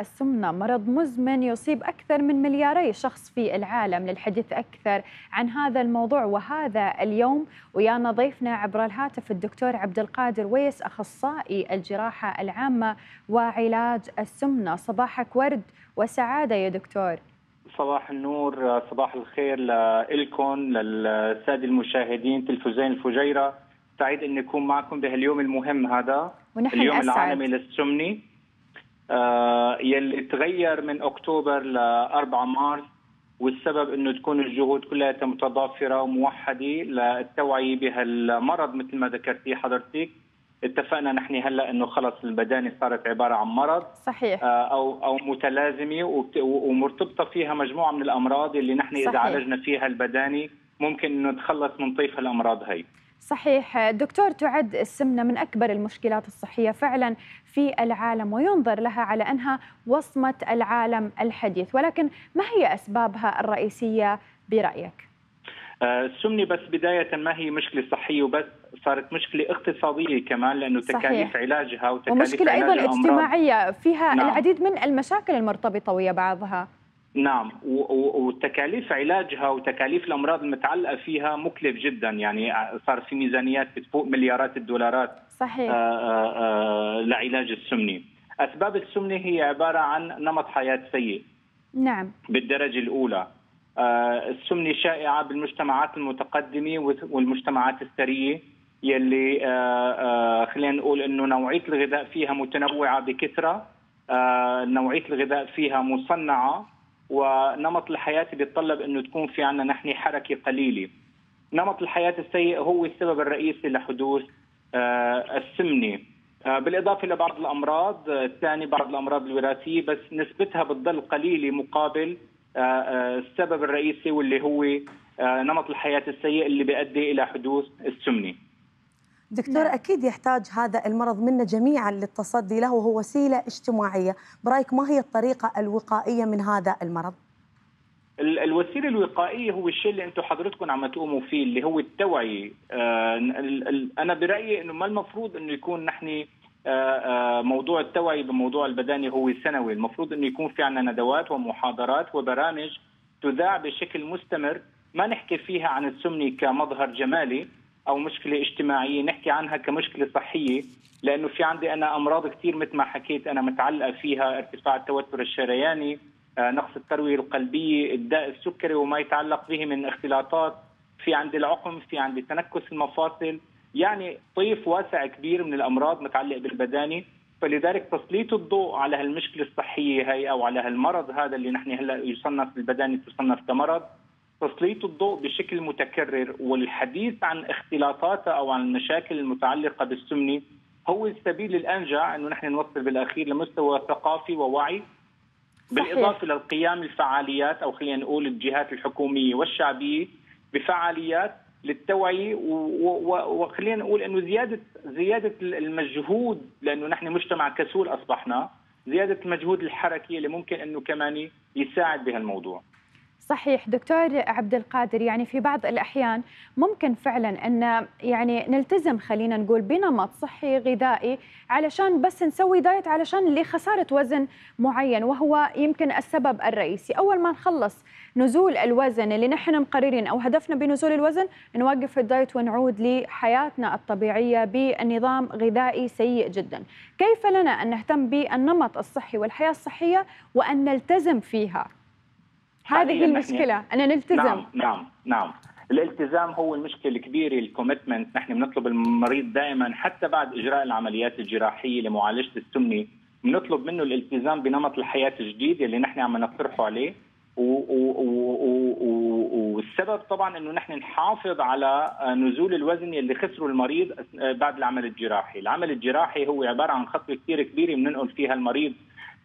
السمنة. مرض مزمن يصيب أكثر من ملياري شخص في العالم للحديث أكثر عن هذا الموضوع. وهذا اليوم ويانا ضيفنا عبر الهاتف الدكتور عبد القادر ويس أخصائي الجراحة العامة وعلاج السمنة. صباحك ورد وسعادة يا دكتور. صباح النور صباح الخير لكم للسادة المشاهدين تلفزيون الفجيرة. سعيد أن أكون معكم بهاليوم المهم هذا ونحن اليوم أسعد. العالمي للسمني آه يلي تغير من أكتوبر ل 4 مارس والسبب إنه تكون الجهود كلها متضافرة وموحدة للتوعية بهالمرض مثل ما ذكرتي حضرتك. اتفقنا نحن هلأ إنه خلص البدانة صارت عبارة عن مرض صحيح. آه، أو أو متلازمة ومرتبطة فيها مجموعة من الأمراض اللي نحن إذا. عالجنا فيها البدانة ممكن إنه نتخلص من طيف الامراض هي. صحيح دكتور تعد السمنة من أكبر المشكلات الصحية فعلا في العالم وينظر لها على أنها وصمة العالم الحديث ولكن ما هي أسبابها الرئيسية برأيك؟ آه، السمنة بس بداية ما هي مشكلة صحية وبس صارت مشكلة اقتصادية كمان لأنه صحيح. تكاليف علاجها وتكاليف ومشكلة علاج أيضا الأمراض اجتماعية فيها نعم. العديد من المشاكل المرتبطة ويا بعضها نعم. وتكاليف علاجها وتكاليف الأمراض المتعلقة فيها مكلف جدا. يعني صار في ميزانيات بتفوق مليارات الدولارات صحيح. آه، آه، آه، لعلاج السمنه. أسباب السمنه هي عبارة عن نمط حياة سيء نعم. بالدرجة الأولى. السمنه شائعة بالمجتمعات المتقدمة والمجتمعات الثرية يلي خلينا نقول إنه نوعية الغذاء فيها متنوعة بكثرة. نوعية الغذاء فيها مصنعة ونمط الحياة بيتطلب إنه تكون في عندنا نحن حركة قليلة. نمط الحياة السيء هو السبب الرئيسي لحدوث آه، السمنة. آه، بالإضافة لبعض الأمراض آه، الثاني بعض الأمراض الوراثية بس نسبتها بتضل قليلة مقابل السبب الرئيسي واللي هو نمط الحياة السيء اللي بيؤدي إلى حدوث السمنة. دكتور نعم. أكيد يحتاج هذا المرض منا جميعا للتصدي له وهو وسيلة اجتماعية برأيك ما هي الطريقة الوقائية من هذا المرض؟ ال- الوسيلة الوقائية هو الشيء اللي أنتم حضرتكم عم تقوموا فيه اللي هو التوعية آه ال- ال- أنا برأيي إنه ما المفروض إنه يكون نحن آه، آه، موضوع التوعية بموضوع البدانه هو سنوي المفروض إنه يكون في عندنا ندوات ومحاضرات وبرامج تذاع بشكل مستمر ما نحكي فيها عن السمنه كمظهر جمالي أو مشكلة اجتماعية نحكي عنها كمشكلة صحية لأنه في عندي أنا أمراض كثير مثل ما حكيت أنا متعلقة فيها ارتفاع التوتر الشرياني آه، نقص التروية القلبية الداء السكري وما يتعلق به من اختلاطات في عندي العقم في عندي تنكس المفاصل يعني طيف واسع كبير من الأمراض متعلق بالبدانة. فلذلك تسليط الضوء على هالمشكلة الصحية هي أو على هالمرض هذا اللي نحن هلأ يصنف بالبدانة تصنف كمرض. تسليط الضوء بشكل متكرر والحديث عن اختلاطاتها أو عن المشاكل المتعلقة بالسمنه هو السبيل الأنجع أنه نحن نوصل بالأخير لمستوى ثقافي ووعي. بالإضافة للقيام الفعاليات أو خلينا نقول الجهات الحكومية والشعبية بفعاليات للتوعية وخلينا نقول أنه زياده زيادة المجهود لأنه نحن مجتمع كسول أصبحنا زيادة المجهود الحركي اللي ممكن أنه كمان يساعد بهالموضوع. صحيح. دكتور عبد القادر يعني في بعض الأحيان ممكن فعلا أن يعني نلتزم خلينا نقول بنمط صحي غذائي علشان بس نسوي diet علشان لخسارة وزن معين وهو يمكن السبب الرئيسي. أول ما نخلص نزول الوزن اللي نحن مقررين أو هدفنا بنزول الوزن نوقف ال diet ونعود لحياتنا الطبيعية بنظام غذائي سيء جدا. كيف لنا أن نهتم بالنمط الصحي والحياة الصحية وأن نلتزم فيها؟ هذه نحن- المشكلة. أن نلتزم. نعم نعم نعم. الالتزام هو المشكلة الكبيرة ال commitment. نحن بنطلب المريض دائما حتى بعد إجراء العمليات الجراحية لمعالجة السمنة بنطلب منه الالتزام بنمط الحياة الجديد اللي نحن عم نقترحه عليه. والسبب طبعا إنه نحن نحافظ على نزول الوزن اللي خسره المريض بعد العمل الجراحي، العمل الجراحي هو عبارة عن خطوة كثير كبيرة بننقل فيها المريض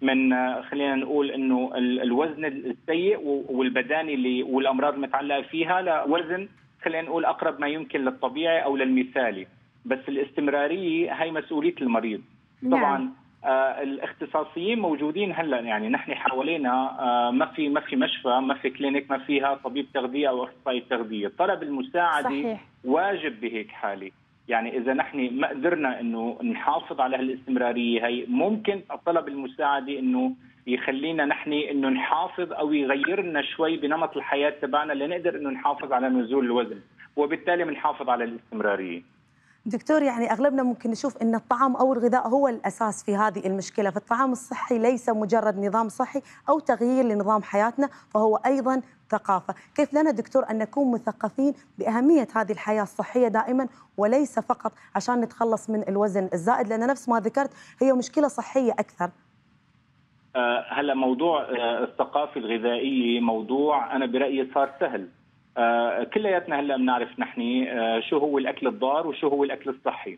من آه، خلينا نقول إنه ال- الوزن السيء والبداني اللي والأمراض المتعلقة فيها. لوزن خلينا نقول أقرب ما يمكن للطبيعي أو للمثالي. بس الاستمرارية هي مسؤولية المريض. نعم. طبعا آه الاختصاصيين موجودين هلأ. يعني نحن حوالينا آه ما في ما في مشفى ما في كلينيك ما فيها طبيب تغذية أو أخصائي تغذية. طلب المساعده صحيح. واجب بهيك حالة. يعني إذا نحن ما قدرنا إنه نحافظ على هالاستمرارية هي ممكن طلب المساعدة إنه يخلينا نحن إنه نحافظ أو يغيرنا شوي بنمط الحياة تبعنا لنقدر إنه نحافظ على نزول الوزن وبالتالي بنحافظ على الاستمرارية. دكتور يعني أغلبنا ممكن نشوف إن الطعام أو الغذاء هو الأساس في هذه المشكلة، فالطعام الصحي ليس مجرد نظام صحي أو تغيير لنظام حياتنا، فهو أيضا ثقافة، كيف لنا دكتور أن نكون مثقفين بأهمية هذه الحياة الصحية دائما وليس فقط عشان نتخلص من الوزن الزائد؟ لأن نفس ما ذكرت هي مشكلة صحية أكثر. آه، هلا موضوع آه، الثقافه الغذائيه موضوع أنا برأيي صار سهل. آه، كلياتنا هلا بنعرف نحن شو هو الأكل الضار وشو هو الأكل الصحي.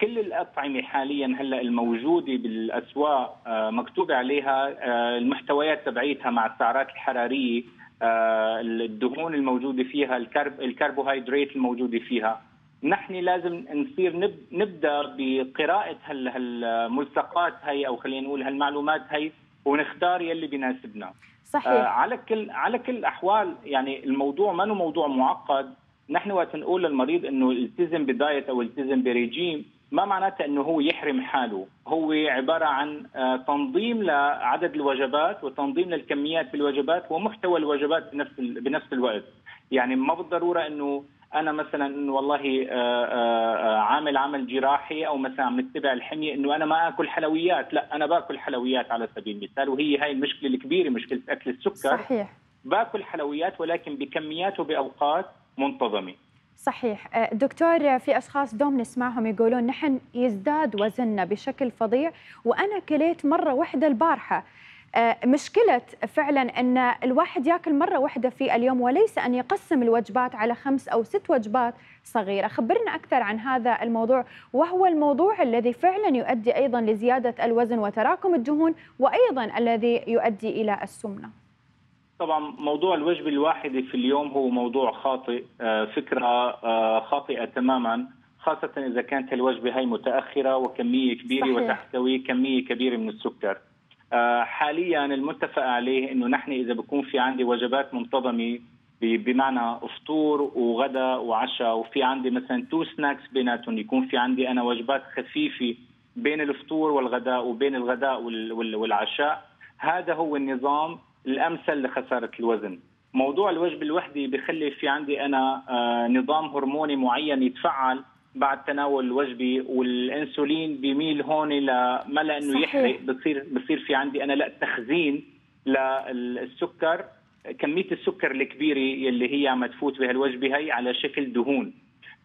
كل الأطعمة حاليا هلا الموجودة بالأسواق مكتوب عليها المحتويات تبعيتها مع السعرات الحرارية الدهون الموجودة فيها الكرب الكربوهيدرات الموجودة فيها. نحن لازم نصير نبدأ بقراءة هالملصقات هي أو خلينا نقول هالمعلومات هي ونختار يلي بيناسبنا. صحيح. آه على كل على كل الأحوال يعني الموضوع ما موضوع معقد؟ نحن وقت نقول للمريض إنه التزم بدايت أو التزم بريجيم ما معناتها إنه هو يحرم حاله، هو عبارة عن آه، تنظيم لعدد الوجبات وتنظيم للكميات بالوجبات ومحتوى الوجبات بنفس بنفس الوقت، يعني ما بالضرورة إنه أنا مثلا والله آه، آه، آه، عامل عمل جراحي أو مثلا عم نتبع الحمية إنه أنا ما آكل حلويات. لا أنا باكل حلويات على سبيل المثال وهي هاي المشكلة الكبيرة مشكلة أكل السكر. صحيح. باكل حلويات ولكن بكميات وبأوقات منتظمة. صحيح. دكتور في أشخاص دوم نسمعهم يقولون نحن يزداد وزننا بشكل فظيع وأنا كليت مرة واحدة البارحة. آه، مشكلة فعلا أن الواحد يأكل مرة واحدة في اليوم وليس أن يقسم الوجبات على خمس أو ست وجبات صغيرة. خبرنا أكثر عن هذا الموضوع وهو الموضوع الذي فعلا يؤدي أيضا لزيادة الوزن وتراكم الدهون وأيضا الذي يؤدي إلى السمنة. طبعا موضوع الوجبة الواحدة في اليوم هو موضوع خاطئ آه، فكرة آه، خاطئة تماما خاصة إذا كانت الوجبة هي متأخرة وكمية كبيرة صحيح. وتحتوي كمية كبيرة من السكر. آه، حاليا المتفق عليه إنه نحن إذا بكون في عندي وجبات منتظمة بمعنى فطور وغداء وعشاء وفي عندي مثلا تو سناكس بيناتهم يكون في عندي أنا وجبات خفيفة بين الفطور والغداء وبين الغداء والعشاء هذا هو النظام الأمثل لخسارة الوزن. موضوع الوجبة الوحدة بخلي في عندي أنا آه، نظام هرموني معين يتفعل بعد تناول الوجبة والإنسولين بيميل هون ما لأنه يحرق بصير بصير في عندي أنا لا تخزين للسكر كمية السكر الكبيرة يلي هي عم تفوت بهالوجبة هي على شكل دهون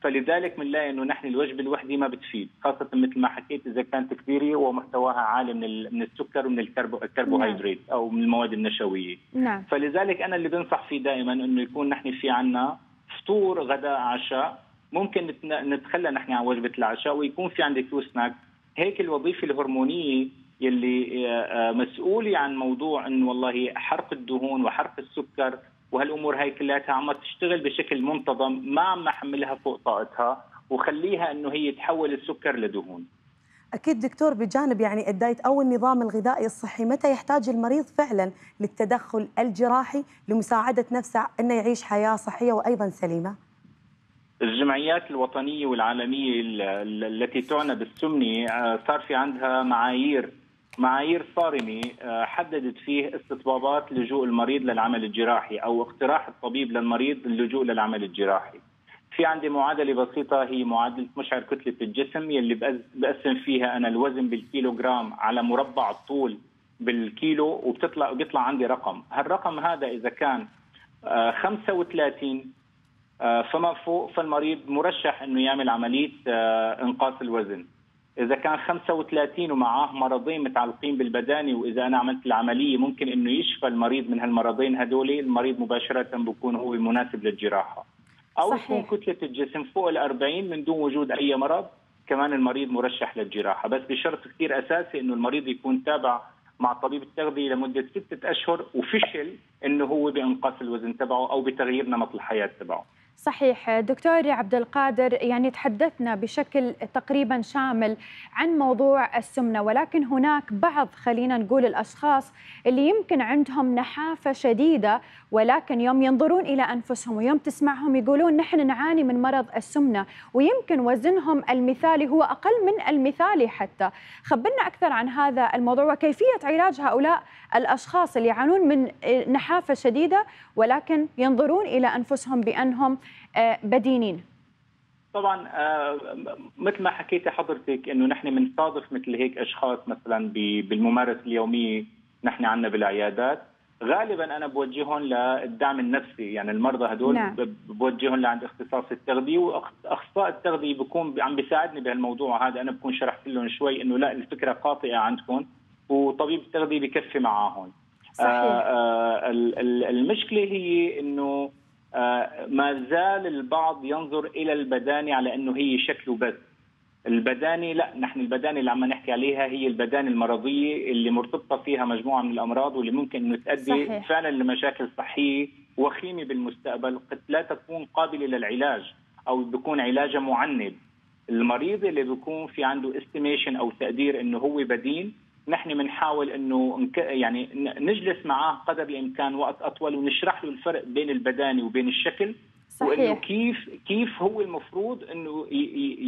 فلذلك بنلاقي إنه نحن الوجبة الوحدة ما بتفيد خاصة مثل ما حكيت إذا كانت كبيرة ومحتواها عالي من من السكر ومن الكربو الكربوهيدرات نعم. أو من المواد النشوية نعم. فلذلك أنا اللي بنصح فيه دائما إنه يكون نحن في عنا فطور غداء عشاء ممكن نتخلى نحن عن وجبة العشاء ويكون في عندك two snack. هيك الوظيفة الهرمونية يلي آه، آه، مسؤولة عن موضوع انه والله حرق الدهون وحرق السكر وهالأمور هاي كلها عم تشتغل بشكل منتظم ما عم احملها فوق طاقتها وخليها إنه هي تحول السكر لدهون. أكيد دكتور بجانب يعني ال diet أو النظام الغذائي الصحي متى يحتاج المريض فعلا للتدخل الجراحي لمساعدة نفسه إنه يعيش حياة صحية وأيضا سليمة؟ الجمعيات الوطنية والعالمية التي تعنى بالسمنة آه، صار في عندها معايير معايير صارمة آه، حددت فيه استطبابات لجوء المريض للعمل الجراحي أو اقتراح الطبيب للمريض اللجوء للعمل الجراحي. في عندي معادلة بسيطة هي معادلة مشعر كتلة الجسم يلي بقسم فيها أنا الوزن بالكيلوغرام على مربع الطول بالكيلو وبتطلع بيطلع عندي رقم. هالرقم هذا إذا كان 35 آه، فما فوق فالمريض مرشح إنه يعمل عملية آه، إنقاص الوزن. إذا كان 35 ومعاه مرضين متعلقين بالبدانه وإذا أنا عملت العملية ممكن إنه يشفى المريض من هالمرضين هدول المريض مباشرة بكون هو مناسب للجراحة. أو صحيح. تكون كتلة الجسم فوق ال 40 من دون وجود أي مرض كمان المريض مرشح للجراحة بس بشرط كثير أساسي إنه المريض يكون تابع مع طبيب التغذية لمدة ستة أشهر وفشل إنه هو بإنقاص الوزن تبعه أو بتغيير نمط الحياة تبعه. صحيح. دكتور عبد القادر يعني تحدثنا بشكل تقريبا شامل عن موضوع السمنة ولكن هناك بعض خلينا نقول الأشخاص اللي يمكن عندهم نحافة شديدة ولكن يوم ينظرون إلى أنفسهم ويوم تسمعهم يقولون نحن نعاني من مرض السمنة ويمكن وزنهم المثالي هو أقل من المثالي حتى. خبرنا أكثر عن هذا الموضوع وكيفية علاج هؤلاء الأشخاص اللي يعانون من نحافة شديدة ولكن ينظرون إلى أنفسهم بأنهم آه، بدينين طبعا آه، مثل ما حكيتي حضرتك إنه نحن بنصادف مثل هيك أشخاص مثلا بالممارسة اليومية نحن عندنا بالعيادات غالبا أنا بوجههم للدعم النفسي يعني المرضى هدول نعم. بوجههم لعند اختصاص التغذية وأخصائي التغذية بكون عم بيساعدني بهالموضوع هذا أنا بكون شرحت لهم شوي إنه لا الفكرة خاطئه عندكم وطبيب التغذية بكفي معاهم صحيح. آه آه المشكلة هي إنه آه ما زال البعض ينظر إلى البدانه على أنه هي شكله بس البدانه لا نحن البدانه اللي عم نحكي عليها هي البدانه المرضية اللي مرتبطة فيها مجموعة من الأمراض واللي ممكن إنه تؤدي صحيح. فعلا لمشاكل صحية وخيمة بالمستقبل قد لا تكون قابلة للعلاج أو بيكون علاجها معنب المريض اللي بيكون في عنده استيميشن أو تقدير إنه هو بدين نحن بنحاول إنه يعني نجلس معاه قدر الإمكان وقت أطول ونشرح له الفرق بين البدانه وبين الشكل. صحيح. وإنه كيف كيف هو المفروض إنه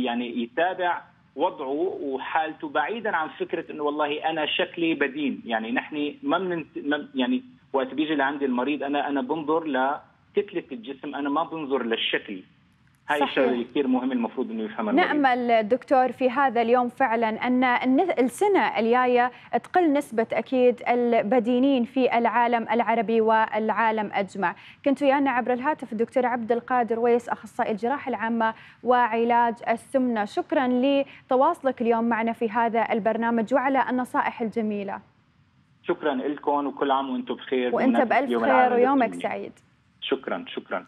يعني يتابع وضعه وحالته بعيدا عن فكرة إنه والله أنا شكلي بدين. يعني نحن ما من يعني وقت بيجي لعندي المريض أنا أنا بنظر لكتلة الجسم أنا ما بنظر للشكل. هاي الشغلة كثير مهم المفروض إنه يفهمها نأمل دكتور في هذا اليوم فعلا أن السنة الجاية تقل نسبة أكيد البدينين في العالم العربي والعالم أجمع. كنت ويانا عبر الهاتف الدكتور عبد القادر ويس أخصائي الجراحة العامة وعلاج السمنة. شكرا لتواصلك اليوم معنا في هذا البرنامج وعلى النصائح الجميلة. شكرا لكم وكل عام وأنتم بخير. وأنت بألف خير ويومك سعيد. شكرا شكرا.